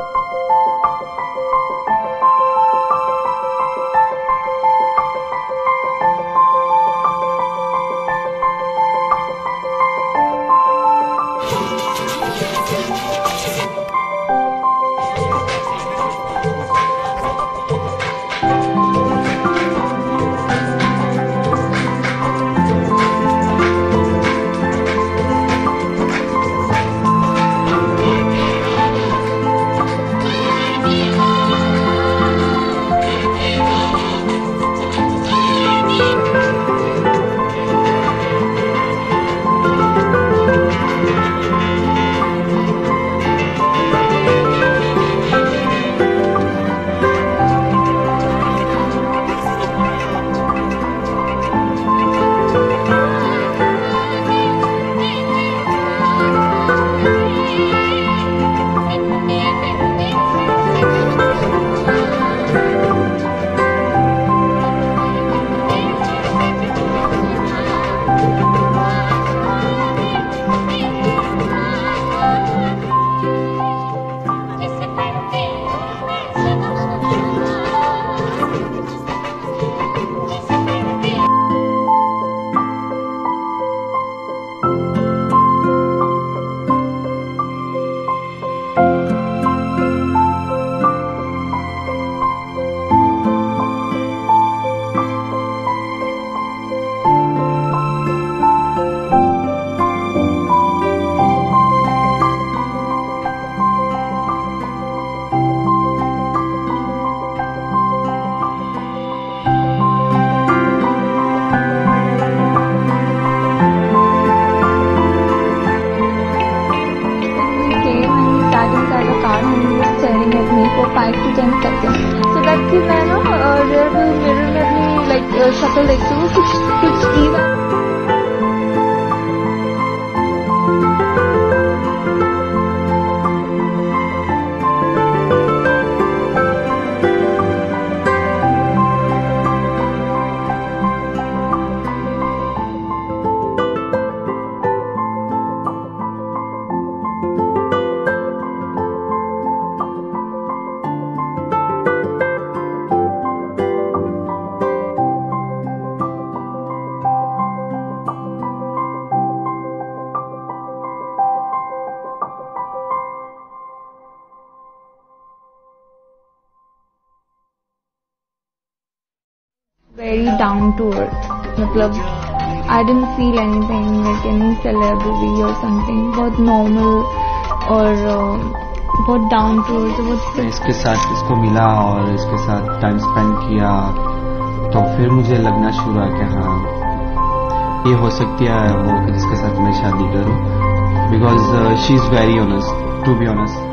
Música rear view mirror में अपनी like शक्ल देखती हूँ कुछ कुछ even very down to earth. मतलब I didn't feel anything like any celebrity or something. बहुत normal और uh, बहुत down to earth. बहुत मैं इसके साथ इसको मिला और इसके साथ टाइम स्पेंड किया तो फिर मुझे लगना शुरू हुआ कि हाँ ये हो सकती है वो कि जिसके साथ मैं शादी करूँ because she is very honest to be honest